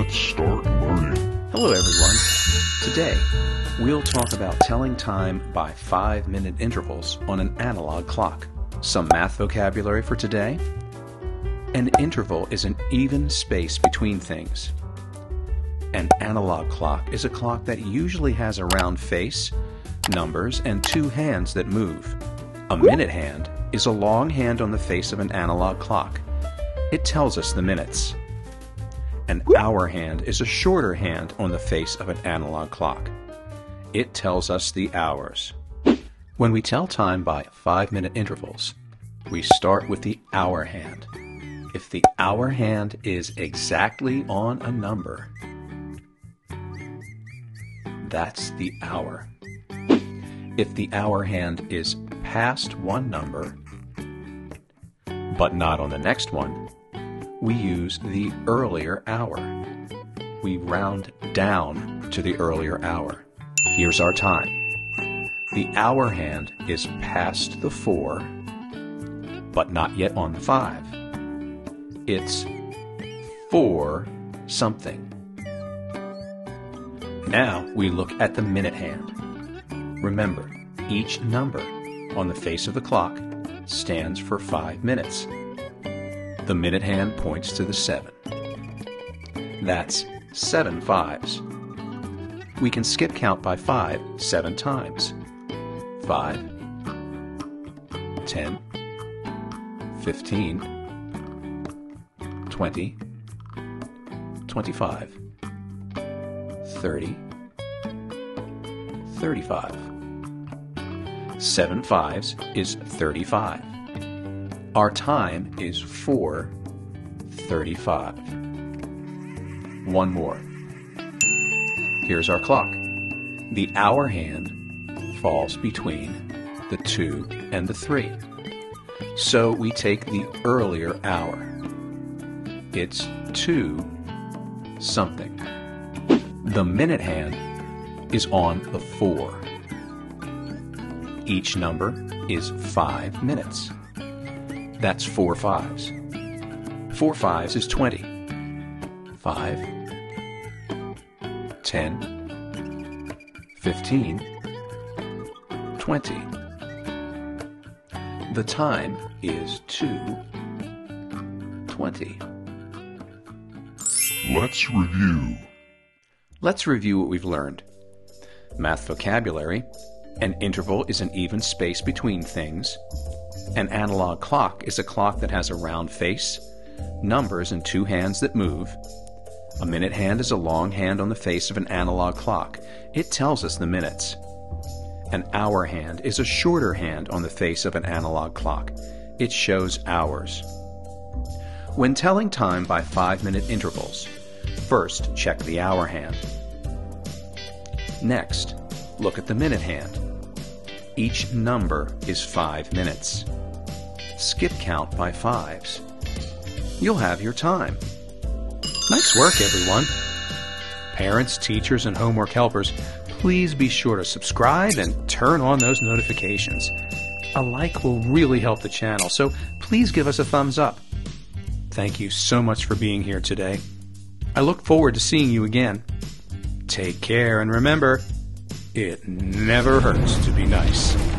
Let's start learning. Hello, everyone. Today, we'll talk about telling time by five minute intervals on an analog clock. Some math vocabulary for today. An interval is an even space between things. An analog clock is a clock that usually has a round face, numbers, and two hands that move. A minute hand is a long hand on the face of an analog clock. It tells us the minutes. An hour hand is a shorter hand on the face of an analog clock. It tells us the hours. When we tell time by five minute intervals, we start with the hour hand. If the hour hand is exactly on a number, that's the hour. If the hour hand is past one number, but not on the next one, we use the earlier hour. We round down to the earlier hour. Here's our time. The hour hand is past the 4, but not yet on the 5. It's 4 something. Now we look at the minute hand. Remember, each number on the face of the clock stands for 5 minutes. The minute hand points to the 7. That's seven fives. We can skip count by 5 seven times. 5, 10, 15, 20, 25, 30, 35. Seven fives is 35. Our time is 4.35. One more. Here's our clock. The hour hand falls between the 2 and the 3. So we take the earlier hour. It's 2 something. The minute hand is on the 4. Each number is 5 minutes. That's four fives. Four fives is 20. 5, 10, 15, 20. The time is 2.20. Let's review. Let's review what we've learned. Math vocabulary. An interval is an even space between things. An analog clock is a clock that has a round face, numbers, and two hands that move. A minute hand is a long hand on the face of an analog clock. It tells us the minutes. An hour hand is a shorter hand on the face of an analog clock. It shows hours. When telling time by five minute intervals, first check the hour hand. Next, look at the minute hand. Each number is five minutes skip count by fives. You'll have your time. Nice work, everyone. Parents, teachers, and homework helpers, please be sure to subscribe and turn on those notifications. A like will really help the channel, so please give us a thumbs up. Thank you so much for being here today. I look forward to seeing you again. Take care and remember, it never hurts to be nice.